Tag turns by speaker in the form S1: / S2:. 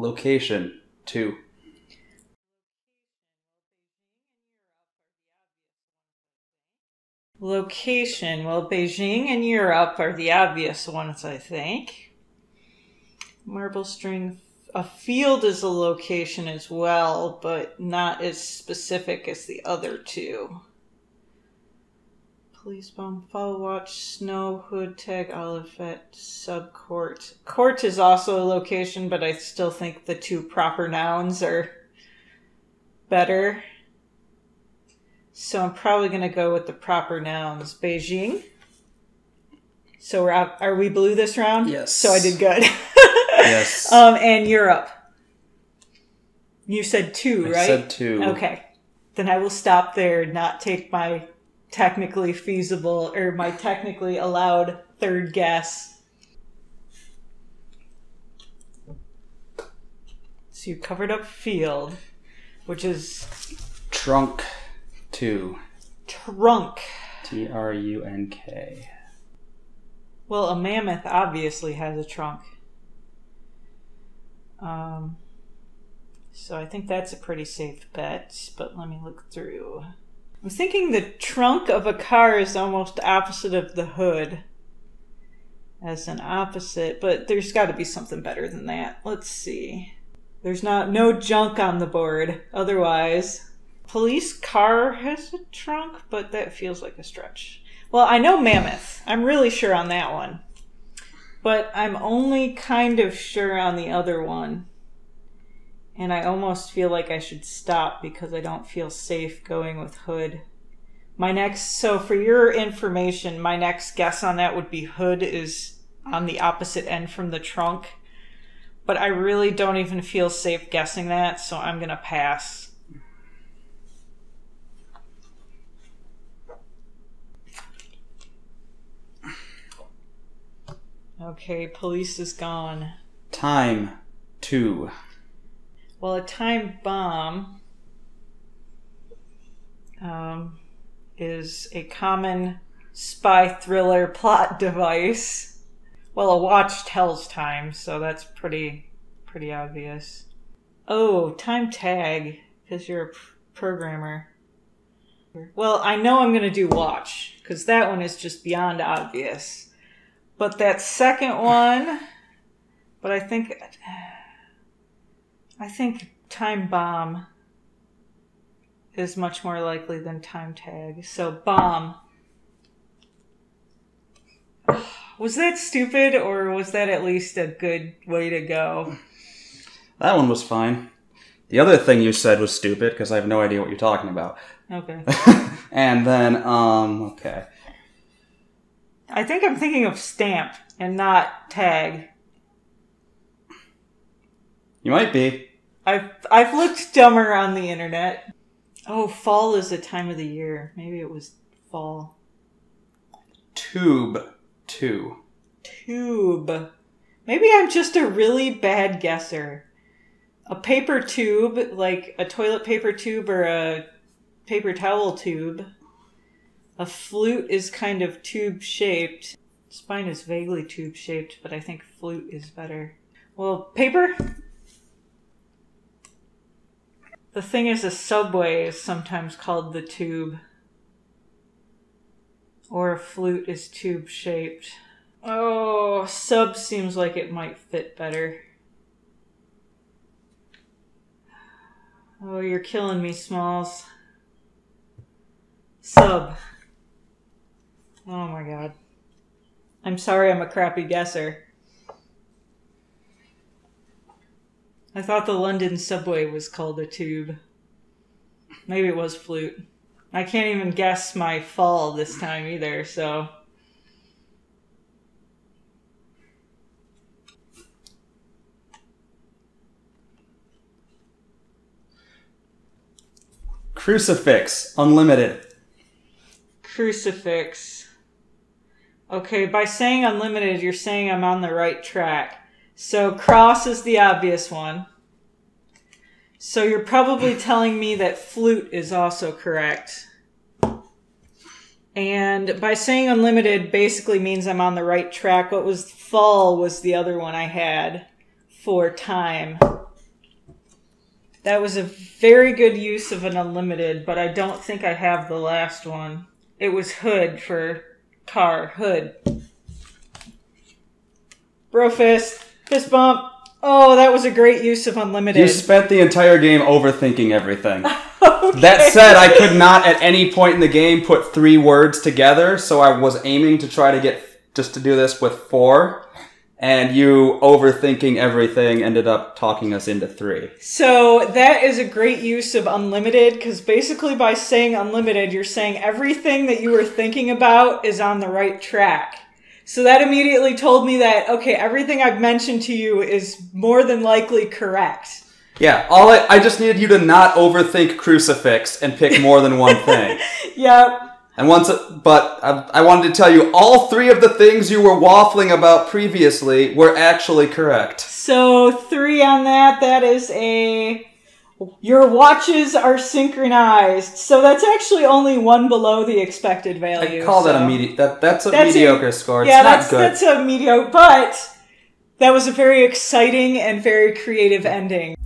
S1: Location, two.
S2: Location. Well, Beijing and Europe are the obvious ones, I think. Marble string. A field is a location as well, but not as specific as the other two. Police bomb, follow watch, snow, hood tag, Olivet, subcourt. Court is also a location, but I still think the two proper nouns are better. So I'm probably going to go with the proper nouns. Beijing. So we're out, are we blue this round?
S1: Yes.
S2: So I did good.
S1: Yes.
S2: um, and Europe. You said two,
S1: I
S2: right?
S1: said two.
S2: Okay. Then I will stop there, not take my technically feasible or my technically allowed third guess. So you covered up field, which is
S1: Trunk, two.
S2: trunk.
S1: T R U N K.
S2: Well, a mammoth obviously has a trunk. Um, so I think that's a pretty safe bet, but let me look through. I'm thinking the trunk of a car is almost opposite of the hood as an opposite, but there's got to be something better than that. Let's see. There's not no junk on the board. Otherwise, police car has a trunk, but that feels like a stretch. Well, I know mammoth. I'm really sure on that one. But I'm only kind of sure on the other one. And I almost feel like I should stop because I don't feel safe going with hood. My next, so for your information, my next guess on that would be hood is on the opposite end from the trunk. But I really don't even feel safe guessing that, so I'm going to pass. Okay, police is gone.
S1: Time, two.
S2: Well, a time bomb um, is a common spy thriller plot device. Well, a watch tells time, so that's pretty pretty obvious. Oh, time tag because you're a programmer. Well, I know I'm going to do watch because that one is just beyond obvious. But that second one, but I think I think time bomb is much more likely than time tag. So bomb. Was that stupid or was that at least a good way to go?
S1: That one was fine. The other thing you said was stupid because I have no idea what you're talking about.
S2: Okay.
S1: and then, um, okay.
S2: I think I'm thinking of stamp and not tag.
S1: You might be.
S2: I've I've looked dumber on the internet. Oh, fall is a time of the year. Maybe it was fall.
S1: Tube, two.
S2: Tube. Maybe I'm just a really bad guesser. A paper tube, like a toilet paper tube or a paper towel tube. A flute is kind of tube shaped. Spine is vaguely tube shaped, but I think flute is better. Well, paper? The thing is, a subway is sometimes called the tube. Or a flute is tube shaped. Oh, sub seems like it might fit better. Oh, you're killing me, Smalls. Sub. Oh my god. I'm sorry I'm a crappy guesser. I thought the London subway was called a tube. Maybe it was flute. I can't even guess my fall this time either, so.
S1: Crucifix, unlimited.
S2: Crucifix. Okay, by saying unlimited, you're saying I'm on the right track. So cross is the obvious one. So you're probably telling me that flute is also correct. And by saying unlimited basically means I'm on the right track. What was fall was the other one I had for time. That was a very good use of an unlimited, but I don't think I have the last one. It was hood for car. Hood. Bro fist. Bump. Oh, that was a great use of unlimited.
S1: You spent the entire game overthinking everything. That said, I could not at any point in the game put three words together, so I was aiming to try to get just to do this with four. And you overthinking everything ended up talking us into three.
S2: So that is a great use of unlimited because basically by saying unlimited, you're saying everything that you were thinking about is on the right track. So that immediately told me that, okay, everything I've mentioned to you is more than likely correct.
S1: Yeah, all I, I just needed you to not overthink crucifix and pick more than one thing.
S2: Yep.
S1: And once, but I, I wanted to tell you, all three of the things you were waffling about previously were actually correct.
S2: So three on that, that is a. Your watches are synchronized. So that's actually only one below the expected value.
S1: I call that a medi- that that's a
S2: That's a-
S1: mediocre score. It's
S2: yeah, that's
S1: good.
S2: that's a mediocre, but that was a very exciting and very creative ending.